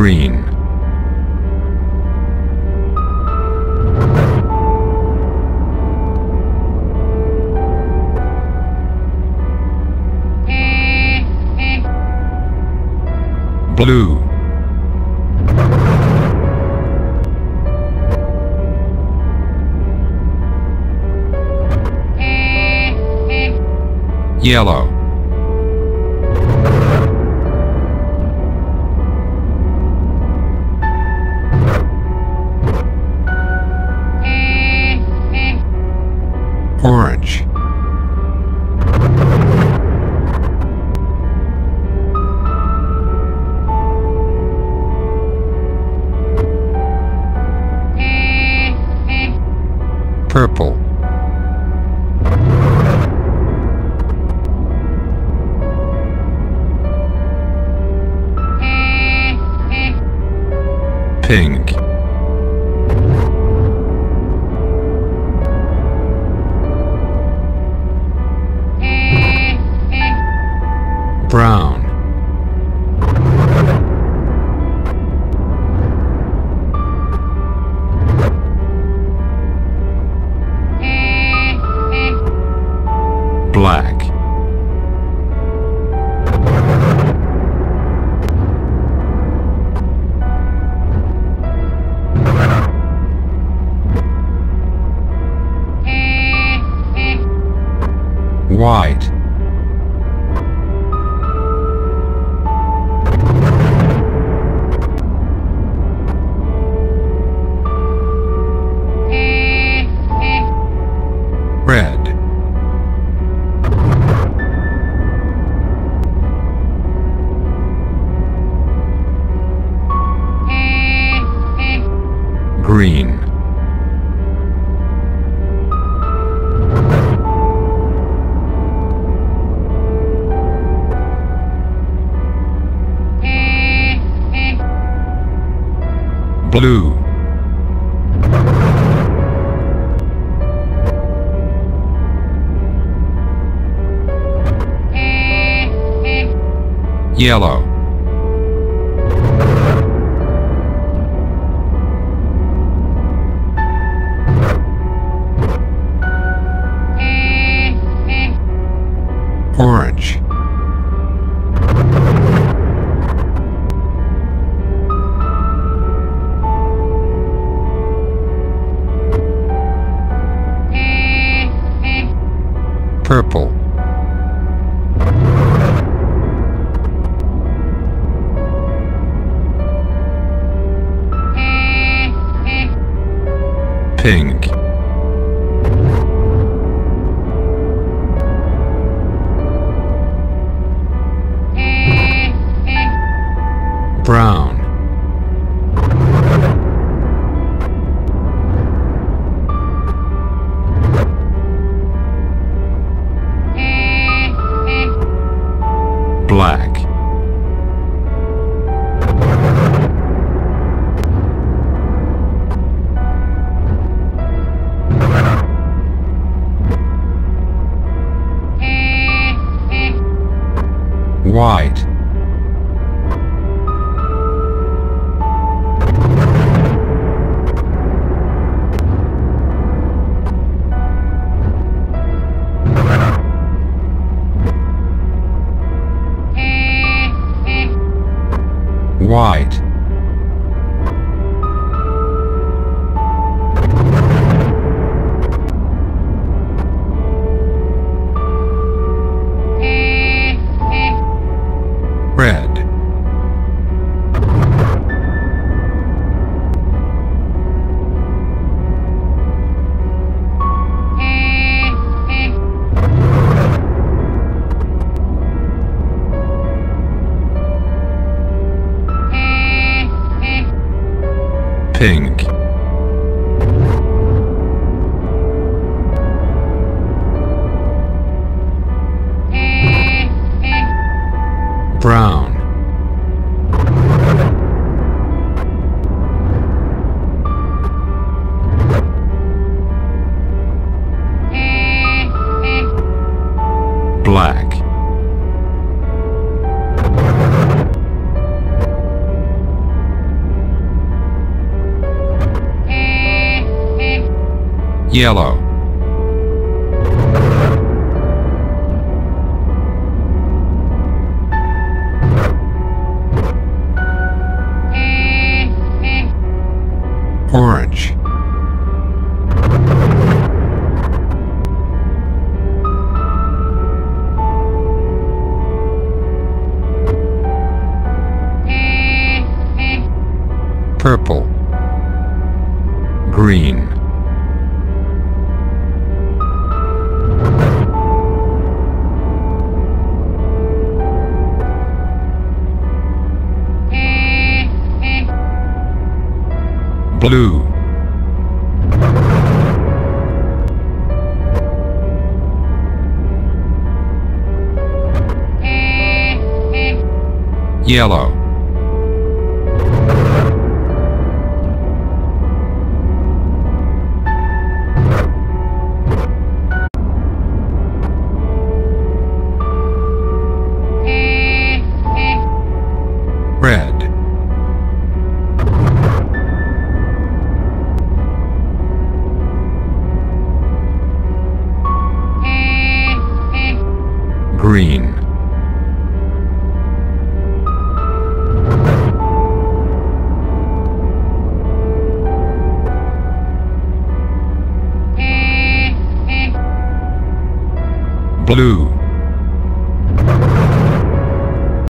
green, blue, yellow, orange, purple, pink, blue, yellow, orange, purple, pink, brown, black, white, white, pink, yellow, yellow, red, green, blue,